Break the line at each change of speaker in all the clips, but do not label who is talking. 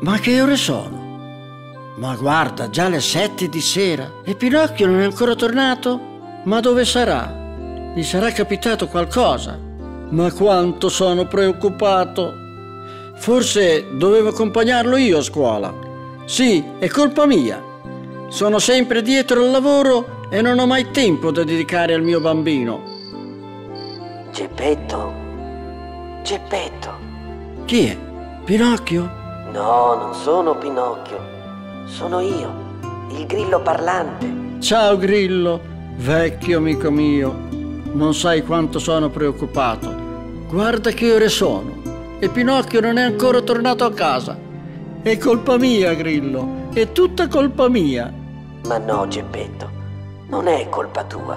Ma che ore sono? Ma guarda, già le sette di sera e Pinocchio non è ancora tornato? Ma dove sarà? Gli sarà capitato qualcosa? Ma quanto sono preoccupato! Forse dovevo accompagnarlo io a scuola. Sì, è colpa mia. Sono sempre dietro al lavoro e non ho mai tempo da dedicare al mio bambino.
Geppetto? Geppetto?
Chi è? Pinocchio?
No, non sono Pinocchio. Sono io, il grillo parlante.
Ciao Grillo, vecchio amico mio. Non sai quanto sono preoccupato. Guarda che ore sono. E Pinocchio non è ancora tornato a casa. È colpa mia, Grillo. È tutta colpa mia.
Ma no, Geppetto, non è colpa tua.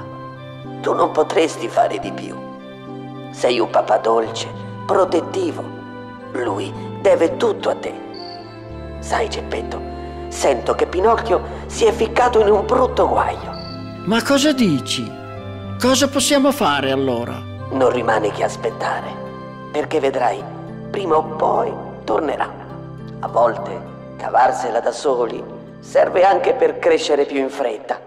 Tu non potresti fare di più. Sei un papà dolce, protettivo. Lui deve tutto a te. Sai, Geppetto, sento che Pinocchio si è ficcato in un brutto guaio.
Ma cosa dici? Cosa possiamo fare allora?
Non rimane che aspettare, perché vedrai, prima o poi tornerà. A volte cavarsela da soli serve anche per crescere più in fretta.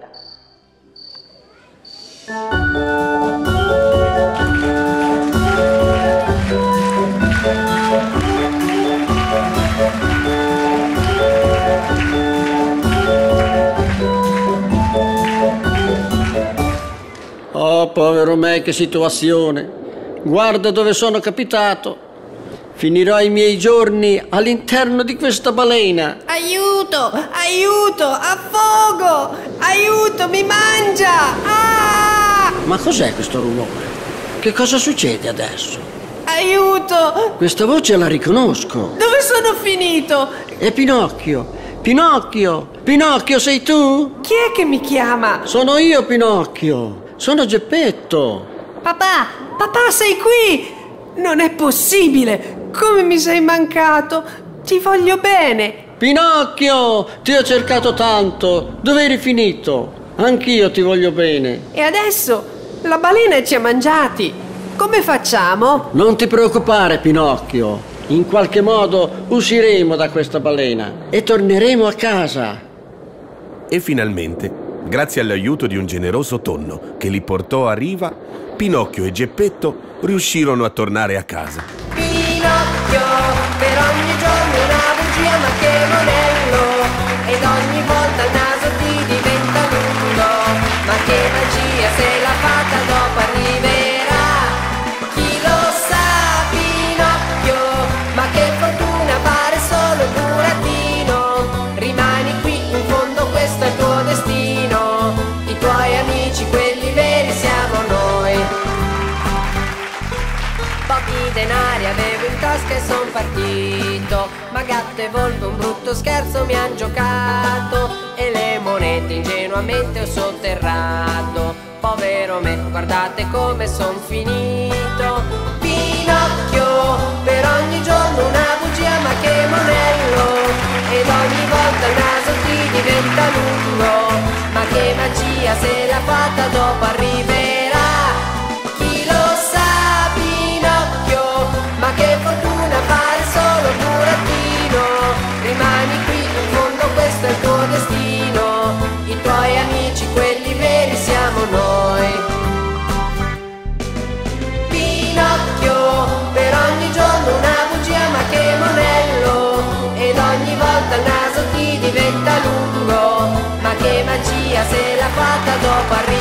Oh, povero me, che situazione. Guarda dove sono capitato. Finirò i miei giorni all'interno di questa balena.
Aiuto! Aiuto! Affogo! Aiuto! Mi mangia! Ah!
Ma cos'è questo rumore? Che cosa succede adesso?
Aiuto!
Questa voce la riconosco.
Dove sono finito?
È Pinocchio. Pinocchio! Pinocchio, sei tu?
Chi è che mi chiama?
Sono io, Pinocchio. Sono Geppetto.
Papà! Papà, sei qui! Non è possibile! Come mi sei mancato! Ti voglio bene!
Pinocchio, ti ho cercato tanto. Dove eri finito? Anch'io ti voglio bene.
E adesso la balena ci ha mangiati! Come facciamo?
Non ti preoccupare, Pinocchio. In qualche modo usciremo da questa balena e torneremo a casa.
E finalmente, grazie all'aiuto di un generoso tonno che li portò a riva, Pinocchio e Geppetto riuscirono a tornare a casa.
Pinocchio, per ogni giorno una bugia ma che monello Ed ogni volta il naso ti diventa denari avevo in tasca e son partito. Ma gatto e volpe un brutto scherzo mi han giocato. E le monete ingenuamente ho sotterrato. Povero me, guardate come son finito. Pinocchio, per ogni giorno una bugia ma che monello. Ed ogni volta il naso ti diventa lungo. Ma che magia se la fatta dopo magia se la fatta dopo arriverà